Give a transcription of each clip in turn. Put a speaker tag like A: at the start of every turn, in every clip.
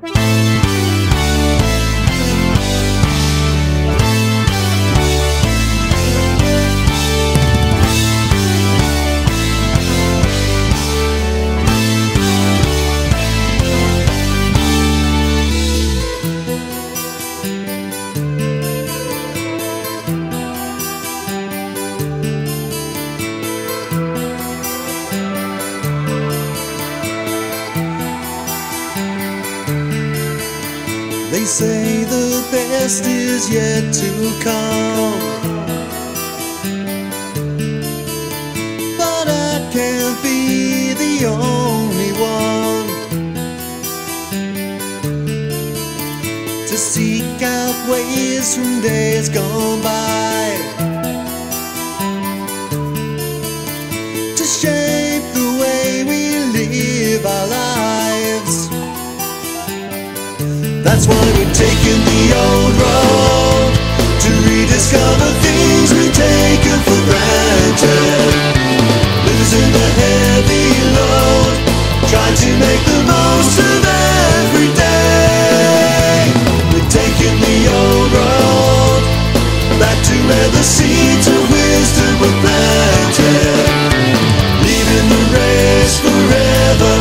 A: They say the best is yet to come. But I can't be the only one to seek out ways from days gone by to shape the way we live our lives. Why we're taking the old road to rediscover things we've taken for granted. Losing the heavy load, trying to make the most of every day. We're taking the old road back to where the seeds of wisdom were planted. Leaving the race forever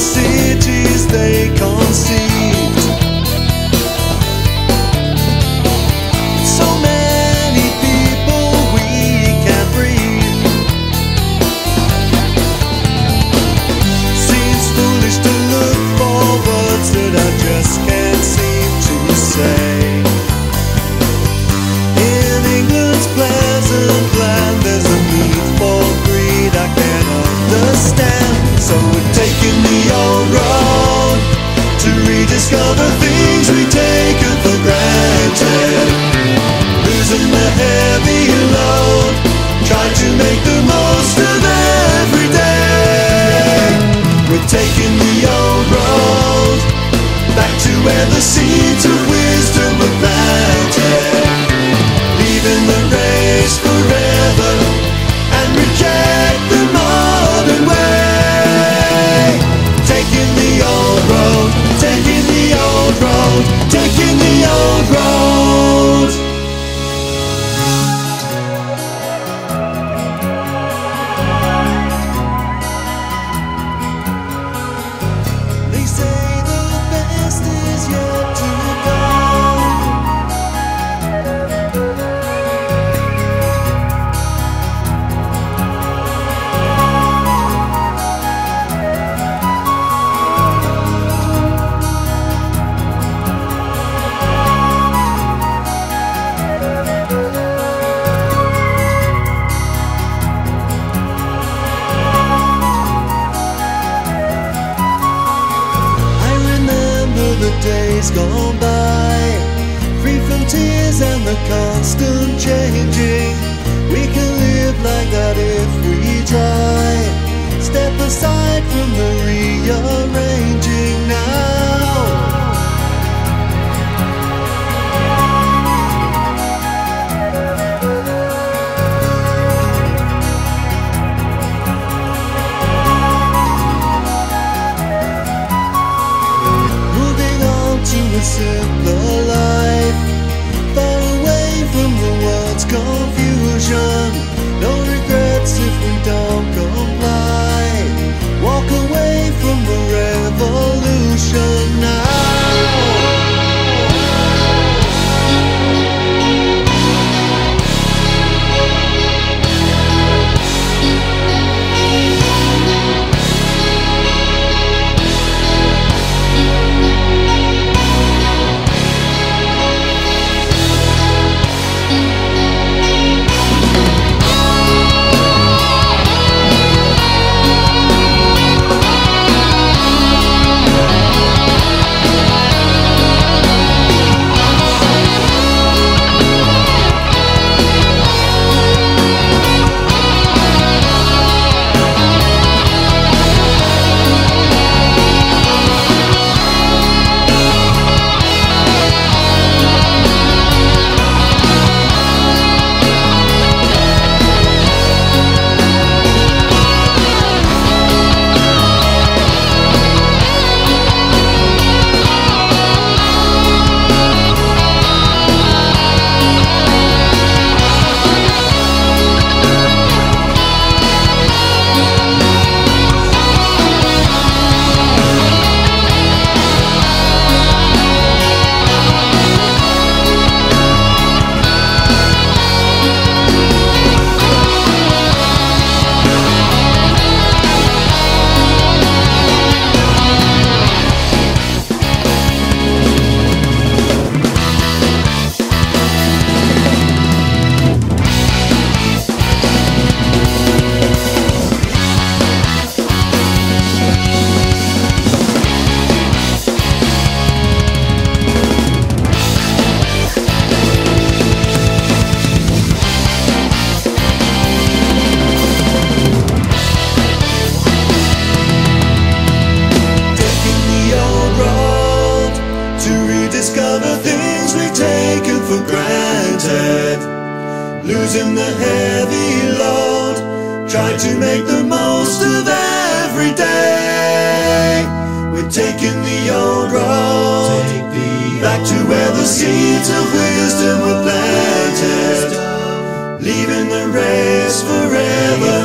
A: cities they conceived. So to rediscover things we've taken for granted. Losing the heavy load, trying to make the most of every day. We're taking the old road back to where the seeds of wisdom were planted. Leaving the constant changing. We can live like that if we try. Step aside from the rearranging the world's losing the heavy load. Try to make the most of every day. We're taking the old road, the back to where the seeds of wisdom were planted. Leaving the race forever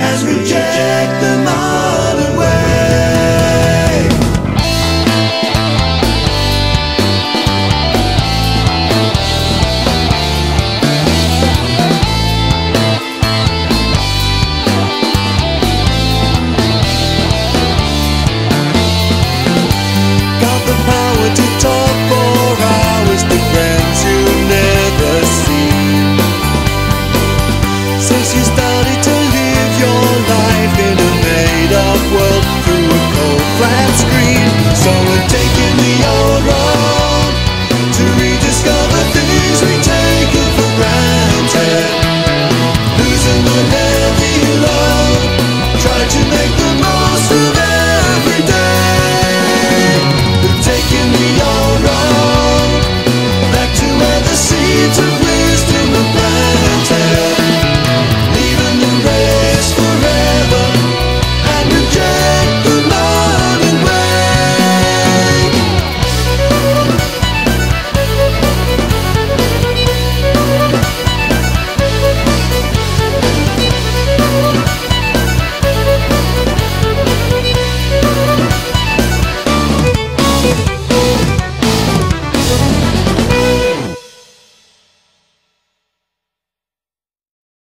A: as reject the mark.